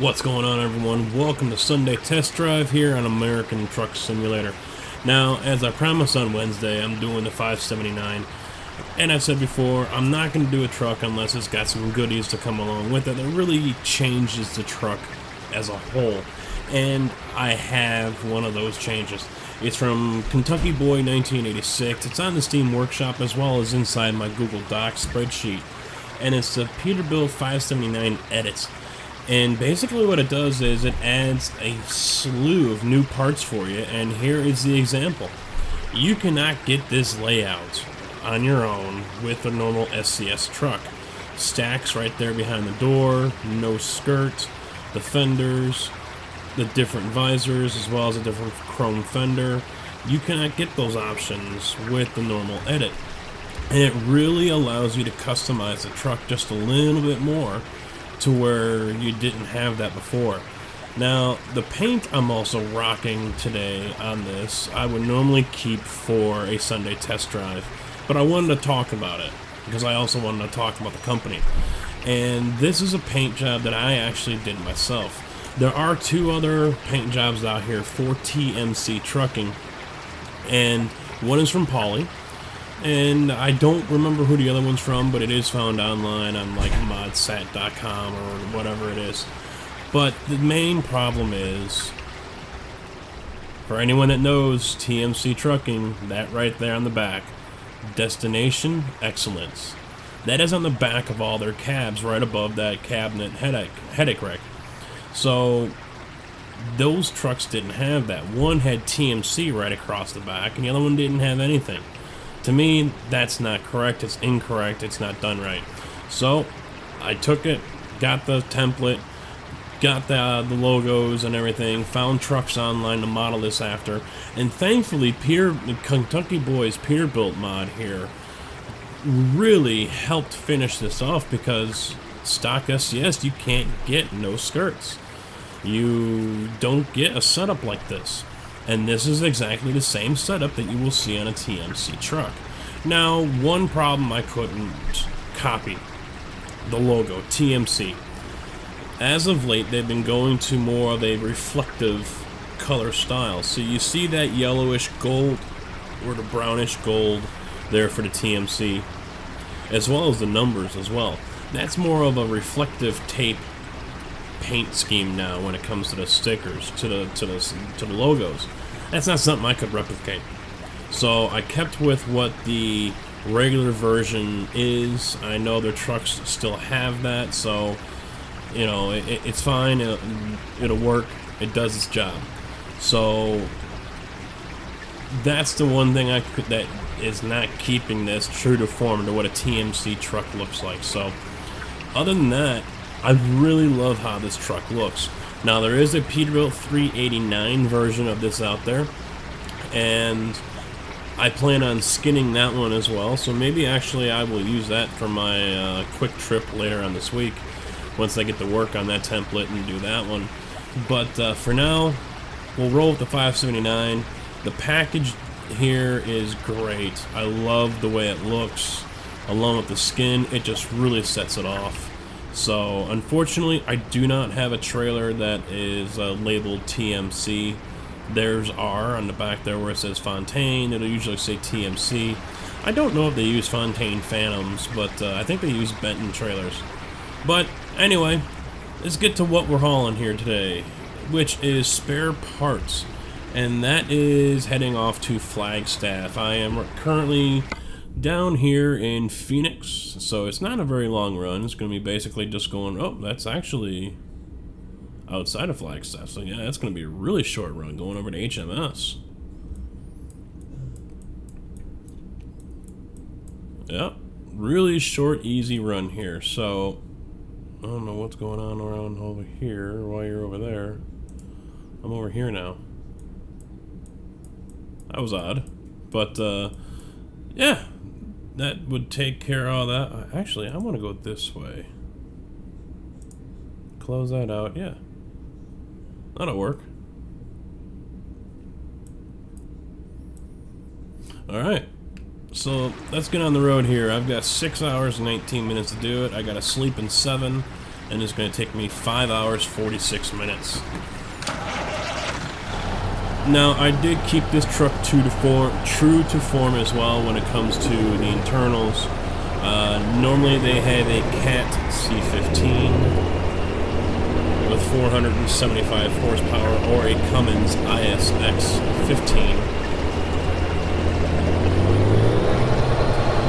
What's going on, everyone? Welcome to Sunday Test Drive here on American Truck Simulator. Now, as I promised on Wednesday, I'm doing the 579. And I've said before, I'm not going to do a truck unless it's got some goodies to come along with it that really changes the truck as a whole. And I have one of those changes. It's from Kentucky Boy 1986. It's on the Steam Workshop as well as inside my Google Docs spreadsheet. And it's the Peterbilt 579 Edits. And basically what it does is it adds a slew of new parts for you, and here is the example. You cannot get this layout on your own with a normal SCS truck. Stacks right there behind the door, no skirt, the fenders, the different visors, as well as a different chrome fender. You cannot get those options with the normal edit. And it really allows you to customize the truck just a little bit more to where you didn't have that before. Now, the paint I'm also rocking today on this, I would normally keep for a Sunday test drive, but I wanted to talk about it because I also wanted to talk about the company. And this is a paint job that I actually did myself. There are two other paint jobs out here for TMC trucking, and one is from Pauly, and I don't remember who the other one's from, but it is found online on like modsat.com or whatever it is. But the main problem is, for anyone that knows TMC trucking, that right there on the back, destination excellence. That is on the back of all their cabs, right above that cabinet headache headache rack. So those trucks didn't have that. One had TMC right across the back, and the other one didn't have anything. To me, that's not correct. It's incorrect. It's not done right. So I took it, got the template, got the, uh, the logos and everything, found trucks online to model this after, and thankfully, Peer Kentucky Boys Peterbilt mod here really helped finish this off because stock SCS you can't get no skirts. You don't get a setup like this. And this is exactly the same setup that you will see on a TMC truck. Now, one problem I couldn't copy, the logo, TMC. As of late, they've been going to more of a reflective color style. So you see that yellowish gold or the brownish gold there for the TMC, as well as the numbers as well. That's more of a reflective tape paint scheme now when it comes to the stickers, to the to the to the logos. That's not something I could replicate. So I kept with what the regular version is. I know their trucks still have that, so you know it, it's fine. It'll, it'll work. It does its job. So that's the one thing I could that is not keeping this true to form to what a TMC truck looks like. So other than that, I really love how this truck looks. Now there is a Peterbilt 389 version of this out there, and I plan on skinning that one as well. So maybe actually I will use that for my uh, quick trip later on this week, once I get to work on that template and do that one. But uh, for now, we'll roll with the 579. The package here is great. I love the way it looks, along with the skin. It just really sets it off. So, unfortunately, I do not have a trailer that is uh, labeled TMC. There's R on the back there where it says Fontaine. It'll usually say TMC. I don't know if they use Fontaine Phantoms, but uh, I think they use Benton trailers. But, anyway, let's get to what we're hauling here today, which is spare parts. And that is heading off to Flagstaff. I am currently down here in Phoenix, so it's not a very long run. It's going to be basically just going, oh, that's actually outside of Flagstaff. So yeah, that's going to be a really short run going over to HMS. Yeah, really short, easy run here. So, I don't know what's going on around over here while you're over there. I'm over here now. That was odd. But, uh, yeah, that would take care of all that. Uh, actually, I want to go this way. Close that out, yeah. That'll work. Alright. So, let's get on the road here. I've got 6 hours and 19 minutes to do it. I got to sleep in 7. and it's going to take me 5 hours 46 minutes. Now, I did keep this truck true to form, true to form as well when it comes to the internals. Uh, normally they have a CAT C15 with 475 horsepower or a Cummins ISX 15.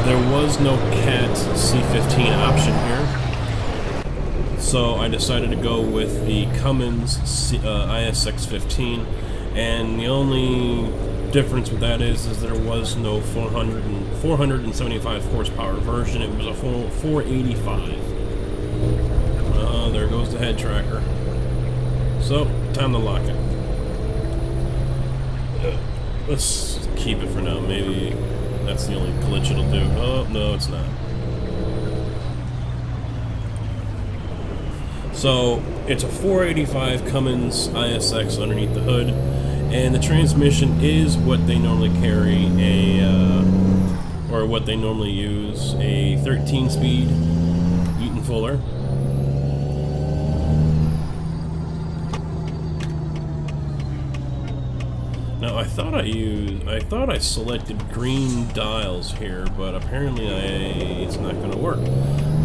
There was no CAT C15 option here, so I decided to go with the Cummins C, uh, ISX 15 and the only difference with that is is there was no 400 and 475 horsepower version. It was a 4, 485 uh, there goes the head tracker. So time to lock it. Let's keep it for now. Maybe that's the only glitch it'll do. Oh no it's not so it's a 485 Cummins ISX underneath the hood and the transmission is what they normally carry a uh, or what they normally use a 13 speed Eaton Fuller. Now I thought I used I thought I selected green dials here but apparently I, it's not going to work.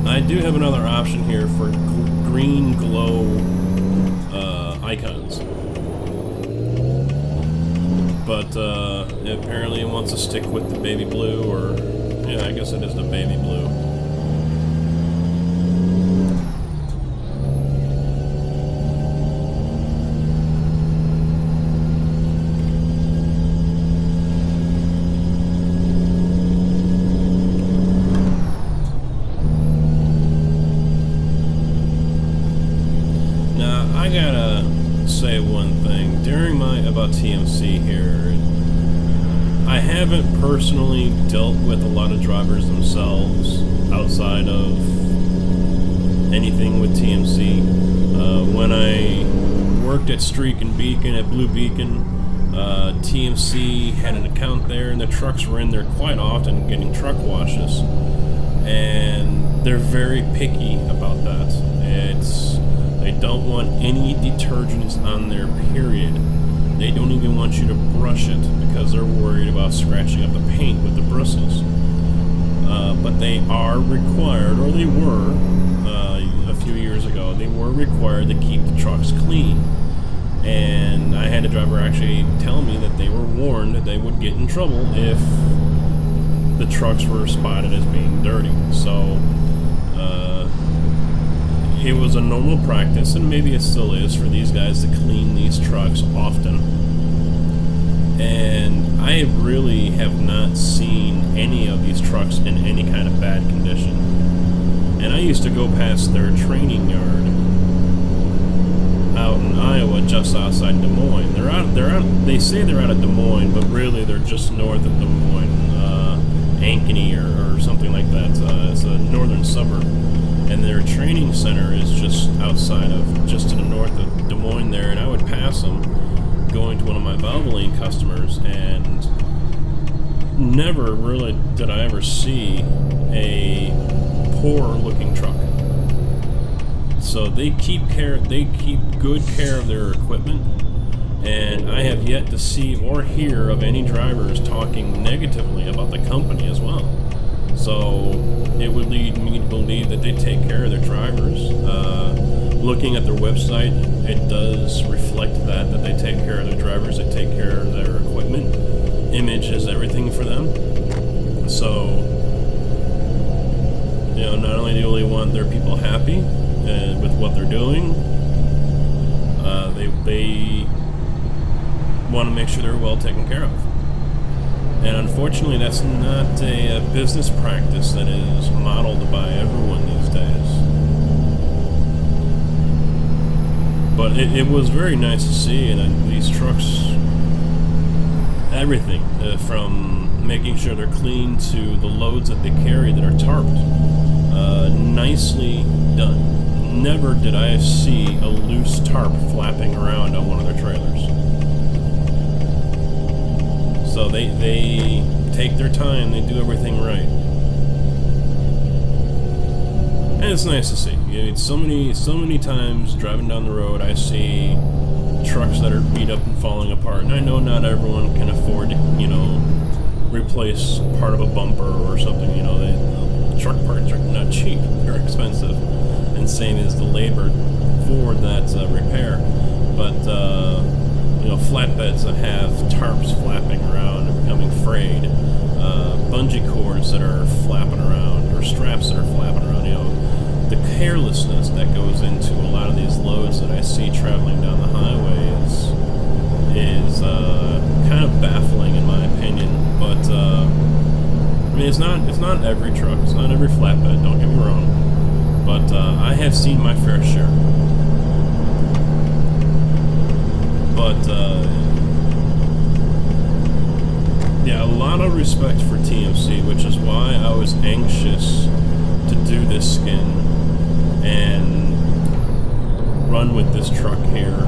I do have another option here for green glow uh, icons but uh, apparently it wants to stick with the baby blue, or yeah, I guess it is the baby blue. Now, I gotta say one thing. During my about TMC here, I haven't personally dealt with a lot of drivers themselves outside of anything with TMC. Uh, when I worked at Streak and Beacon at Blue Beacon, uh, TMC had an account there, and the trucks were in there quite often getting truck washes, and they're very picky about that. It's they don't want any detergents on there, period. They don't even want you to brush it because they're worried about scratching up the paint with the bristles. Uh, but they are required, or they were uh, were required to keep the trucks clean. And I had a driver actually tell me that they were warned that they would get in trouble if the trucks were spotted as being dirty. So, uh, it was a normal practice, and maybe it still is, for these guys to clean these trucks often. And I really have not seen any of these trucks in any kind of bad condition. And I used to go past their training yard out in Iowa, just outside Des Moines. They're out. They're out. They say they're out of Des Moines, but really they're just north of Des Moines, uh, Ankeny or, or something like that. Uh, it's a northern suburb and their training center is just outside of, just to the north of Des Moines there, and I would pass them going to one of my Valvoline customers, and never really did I ever see a poor looking truck. So they keep care, they keep good care of their equipment, and I have yet to see or hear of any drivers talking negatively about the company as well. So it would lead me to believe that they take care of their drivers. Uh, looking at their website, it does reflect that, that they take care of their drivers, they take care of their equipment. Image is everything for them. So, you know, not only do they want their people happy uh, with what they're doing, uh, they, they want to make sure they're well taken care of. And unfortunately, that's not a, a, business practice that is modeled by everyone these days. But it, it was very nice to see, and uh, these trucks, everything uh, from making sure they're clean to the loads that they carry that are tarped, uh, nicely done. Never did I see a loose tarp flapping around on one of their trailers. So they, they take their time, they do everything right. and it's nice to see. I mean, so many, so many times driving down the road, I see trucks that are beat up and falling apart, and I know not everyone can afford to, you know, replace part of a bumper or something. You know, they, the truck parts are not cheap; they're expensive, and same is the labor for that uh, repair. But uh, you know, flatbeds that have tarps flapping around and becoming frayed, uh, bungee cords that are flapping around, or straps that are flapping around. You know, the carelessness that goes into a lot of these loads that I see traveling down the highway is is uh, kind of baffling in my opinion. But uh, I mean, it's not it's not every truck, it's not every flatbed. Don't get me wrong, but uh, I have seen my fair share. But uh, yeah, a lot of respect for TMC, which is why I was anxious to do this skin and run with this truck here.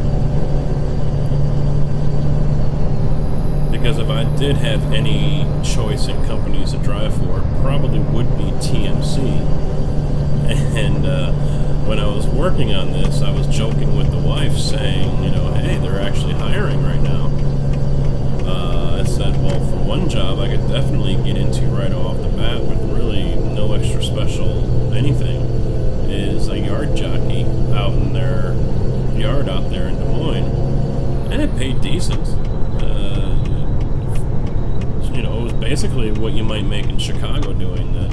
Because if I did have any choice in companies to drive for, probably would be TMC. And uh, when I was working on this, I was joking with the wife, saying, you know, hey, they're actually hiring right now. Uh, I said, well, for one job, I could definitely get into right off the bat with really no extra special anything. Is a yard jockey out in their yard out there in Des Moines, and it paid decent. Uh, you know, it was basically what you might make in Chicago doing that.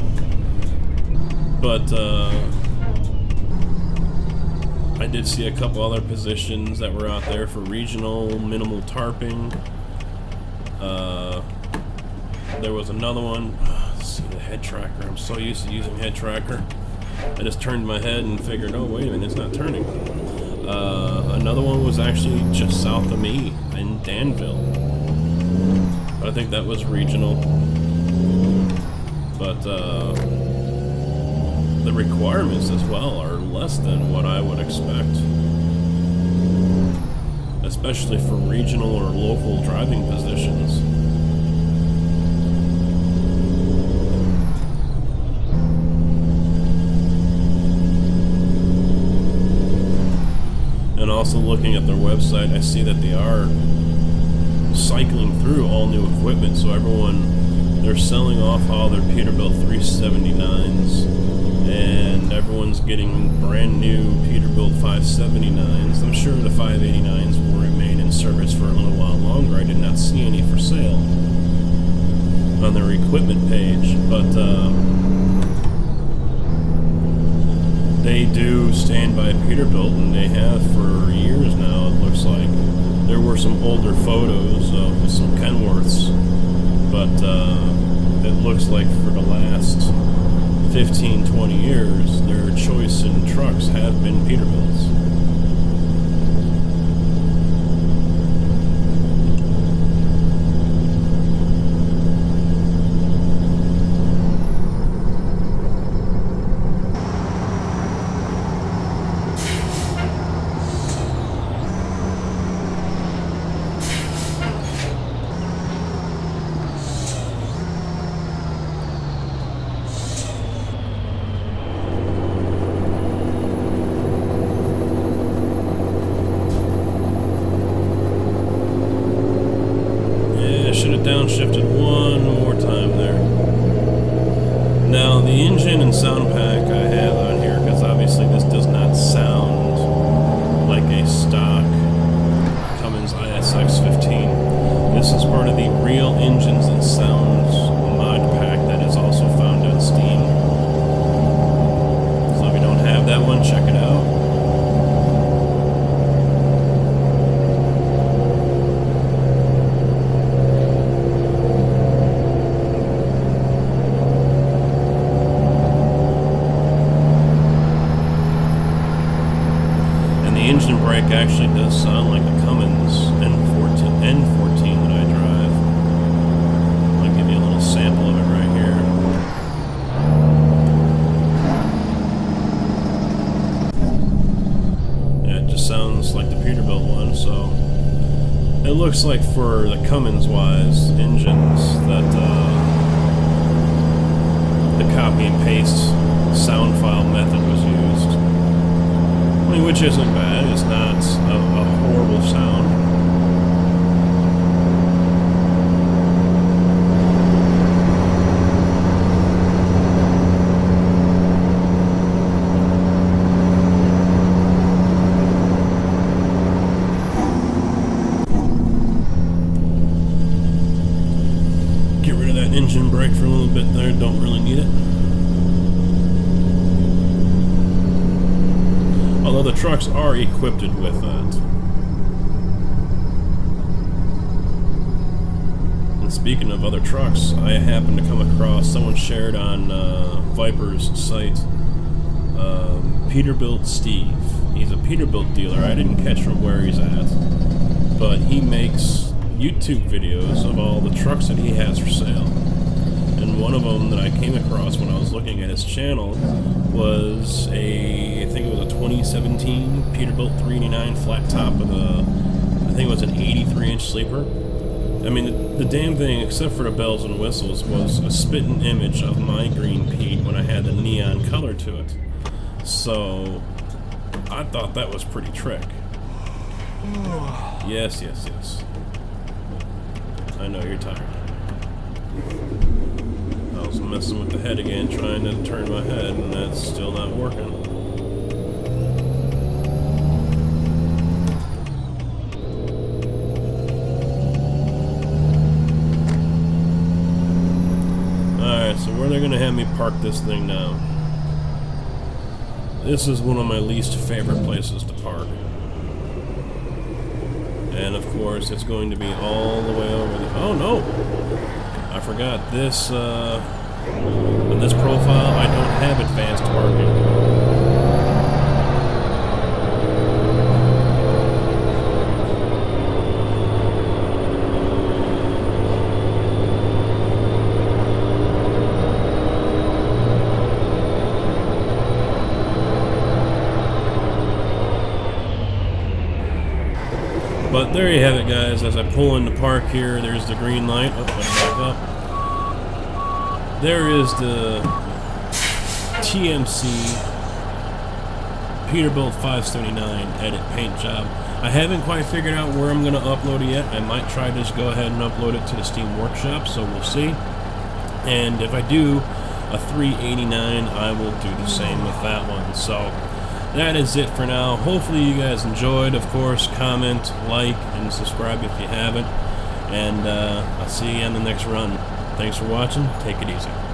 But uh, I did see a couple other positions that were out there for regional minimal tarping. Uh, there was another one. See the head tracker. I'm so used to using head tracker. I just turned my head and figured, oh wait a minute, it's not turning. Uh, another one was actually just south of me in Danville. But I think that was regional. But uh, the requirements as well are less than what I would expect. Especially for regional or local driving positions. And also looking at their website, I see that they are cycling through all new equipment, so everyone, they're selling off all their Peterbilt 379s, and everyone's getting brand new Peterbilt 579s. I'm sure the 589s will remain in service for a little while longer. I did not see any for sale on their equipment page, but uh, they do stand by Peterbilt, and they have for years now, it looks like. There were some older photos of some Kenworths, but uh, it looks like for the last 15, 20 years, their choice in trucks have been Peterbilts. Yeah, I should have downshifted one more time there. Now, the engine and sound pack I have on here, because obviously this does not sound like a stock Cummins ISX 15. This is part of the Real Engines and Sounds mod pack that is also found on Steam. So if you don't have that one, check it out. And the engine brake actually does sound like the Cummins N14, N14 that I drive. I'll give you a little sample of it right here. Yeah, it just sounds like the Peterbilt one, so it looks like for the Cummins wise engines that uh, the copy and paste sound file method was used. I mean, which isn't bad. It's not a, a horrible sound. Get rid of that engine brake for a little bit there. Don't really need it. Although the trucks are equipped with that. And speaking of other trucks, I happened to come across someone shared on uh, Viper's site. Um, Peterbilt Steve. He's a Peterbilt dealer. I didn't catch from where he's at, but he makes YouTube videos of all the trucks that he has for sale. And one of them that I came across when I was looking at his channel was a, I think it was a 2017 Peterbilt 389 flat top with a, I think it was an 83 inch sleeper. I mean, the, the damn thing, except for the bells and whistles, was a spitting image of my green Pete when I had the neon color to it. So, I thought that was pretty trick. Yes, yes, yes. I know you're tired. Was messing with the head again, trying to turn my head, and that's still not working. Alright, so where they're gonna have me park this thing now? This is one of my least favorite places to park. And of course, it's going to be all the way over the. Oh no! I forgot this. Uh, in this profile, I don't have advanced parking. There you have it, guys. As I pull into the park here, there's the green light. Oh, back up. There is the TMC Peterbilt 579 edit paint job. I haven't quite figured out where I'm going to upload it yet. I might try to just go ahead and upload it to the Steam Workshop, so we'll see. And if I do a 389, I will do the same with that one. So that is it for now. Hopefully you guys enjoyed. Of course, comment, like, and subscribe if you haven't. And uh, I'll see you on the next run. Thanks for watching. Take it easy.